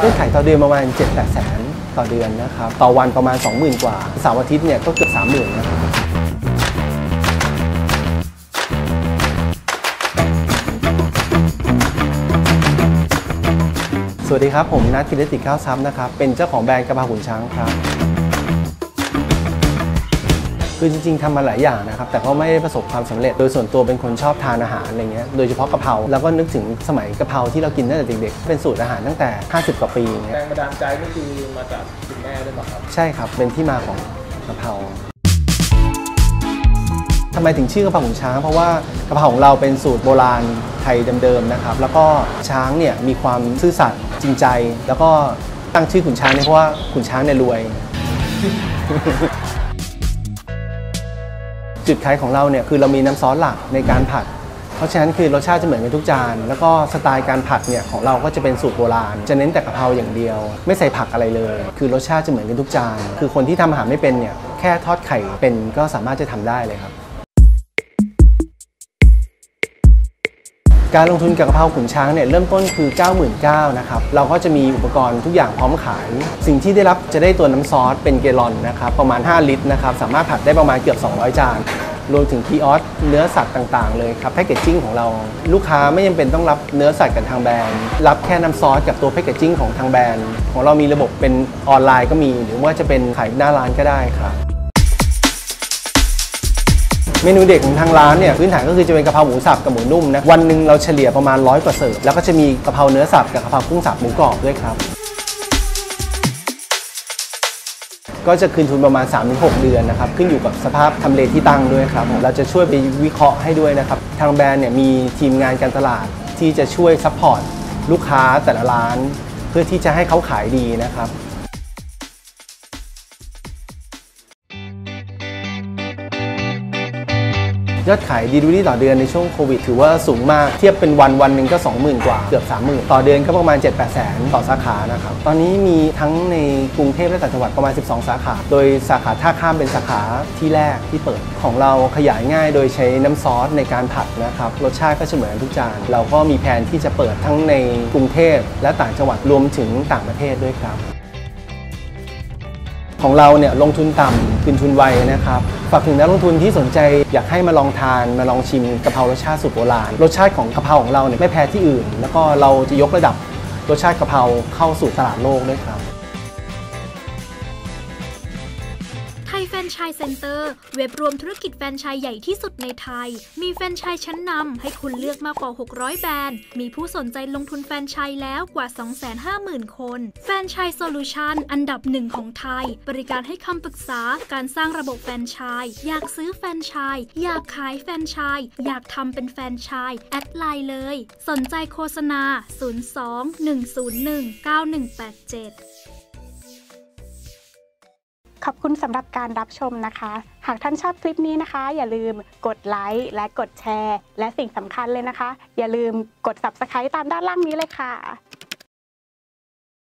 ยอดขายต่อเดือนประมาณ7 8แสนต่อเดือนนะครับ ต่อวันประมาณ 20,000 กว่าเสาร์อาทิตย์เนี่ยก็เกือบ30,000นะครับสวัสดีครับ ผมนัทกิรติข้าวซับนะครับ เป็นเจ้าของแบรนด์กระบาขุนช้างครับ คือจริงๆทำมาหลายอย่างนะครับ แต่ก็ไม่ได้ประสบความสำเร็จ โดยส่วนตัวเป็นคนชอบทานอาหารอะไรเงี้ย โดยเฉพาะกะเพรา แล้วก็นึกถึงสมัยกะเพราที่เรากินตั้งแต่เด็กๆ เป็นสูตรอาหารตั้งแต่ 50 กว่าปีเงี้แรยงบันดาลใจนี่คือมาจากคุณแม่ด้วยเปล่ะครับ ใช่ครับ เป็นที่มาของกะเพราทำไมถึงชื่อกะเพราขุนช้าง เพราะว่ากะเพราของเราเป็นสูตรโบราณไทยเดิมๆนะครับ แล้วก็ช้างเนี่ยมีความซื่อสัตย์จริงใจ แล้วก็ตั้งชื่อขุนช้างเนี่ยเพราะว่าขุนช้างเนี่ยรวย จุดขายของเราเนี่ยคือเรามีน้ำซอสหลักในการผัด เพราะฉะนั้นคือรสชาติจะเหมือนกันทุกจาน แล้วก็สไตล์การผัดเนี่ยของเราก็จะเป็นสูตรโบราณ จะเน้นแต่กะเพราอย่างเดียว ไม่ใส่ผักอะไรเลย คือรสชาติจะเหมือนกันทุกจาน คือคนที่ทำอาหารไม่เป็นเนี่ยแค่ทอดไข่เป็นก็สามารถจะทำได้เลยครับ การลงทุนกับกะเพราขุนช้างเนี่ยเริ่มต้นคือ 99,000นะครับเราก็จะมีอุปกรณ์ทุกอย่างพร้อมขาย สิ่งที่ได้รับจะได้ตัวน้ำซอสเป็นเกลอนนะครับประมาณ 5 ลิตรนะครับสามารถผัดได้ประมาณเกือบ 200 จานรวมถึงพีออสเนื้อสัตว์ต่างๆ เลยครับแพคเกจจิ้งของเรา ลูกค้าไม่จำเป็นต้องรับเนื้อสัตว์กับทางแบรนด์ รับแค่น้ำซอสกับตัวแพคเกจจิ้งของทางแบรนด์ ของเรามีระบบเป็นออนไลน์ก็มี หรือว่าจะเป็นขายหน้าร้านก็ได้ครับ เมนูเด็กของทางร้านเนี่ยพื้นฐานก็คือจะเป็นกะเพราหมูสับกับหมูนุ่มนะวันหนึ่งเราเฉลี่ยประมาณร้อยกว่าเสิร์ฟแล้วก็จะมีกะเพราเนื้อสับกับกะเพรากุ้งสับหมูกรอบด้วยครับก็จะคืนทุนประมาณ 3-6 เดือนนะครับ ขึ้นอยู่กับสภาพทำเลที่ตั้งด้วยครับ เราจะช่วยไปวิเคราะห์ให้ด้วยนะครับ ทางแบรนด์เนี่ยมีทีมงานการตลาดที่จะช่วย support ลูกค้าแต่ละร้าน เพื่อที่จะให้เขาขายดีนะครับ ยอดขายดีลิเวอรี่ต่อเดือนในช่วงโควิดถือว่าสูงมากเทียบเป็นวันวันหนึ่งก็ 20,000 กว่าเกือบ 30,000 ต่อเดือนก็ประมาณ 7-8แสนต่อสาขานะครับตอนนี้มีทั้งในกรุงเทพและต่างจังหวัดประมาณ 12 สาขา โดยสาขาท่าข้ามเป็นสาขาที่แรกที่เปิดของเราขยายง่าย โดยใช้น้ำซอสในการผัดนะครับรสชาติก็จะเหมือนทุกจานเราก็มีแผนที่จะเปิดทั้งในกรุงเทพและต่างจังหวัดรวมถึงต่างประเทศด้วยครับของเราเนี่ยลงทุนต่ำคืนทุนไวนะครับ ฝากถึงนักลงทุนที่สนใจอยากให้มาลองทานมาลองชิมกะเพรารสชาติสูตรโบราณ รสชาติของกะเพราของเราเนี่ยไม่แพ้ที่อื่น แล้วก็เราจะยกระดับรสชาติกะเพราเข้าสู่ตลาดโลกด้วยครับ นไชส์เซ็นเตอร์ เว็บรวมธุรกิจแฟรนไชส์ใหญ่ที่สุดในไทย มีแฟรนไชส์ชั้นนำให้คุณเลือกมากกว่า 600 แบรนด์ มีผู้สนใจลงทุนแฟรนไชส์แล้วกว่า 250,000 คน แฟรนไชส์ solution อันดับหนึ่งของไทย บริการให้คำปรึกษาการสร้างระบบแฟรนไชส์อยากซื้อแฟรนไชส์อยากขายแฟรนไชส์อยากทำเป็นแฟรนไชส์ add LINE เลย สนใจโฆษณา 02-101-9187 ขอบคุณสำหรับการรับชมนะคะ หากท่านชอบคลิปนี้นะคะ อย่าลืมกดไลค์และกดแชร์ และสิ่งสำคัญเลยนะคะ อย่าลืมกด Subscribe ตามด้านล่างนี้เลยค่ะ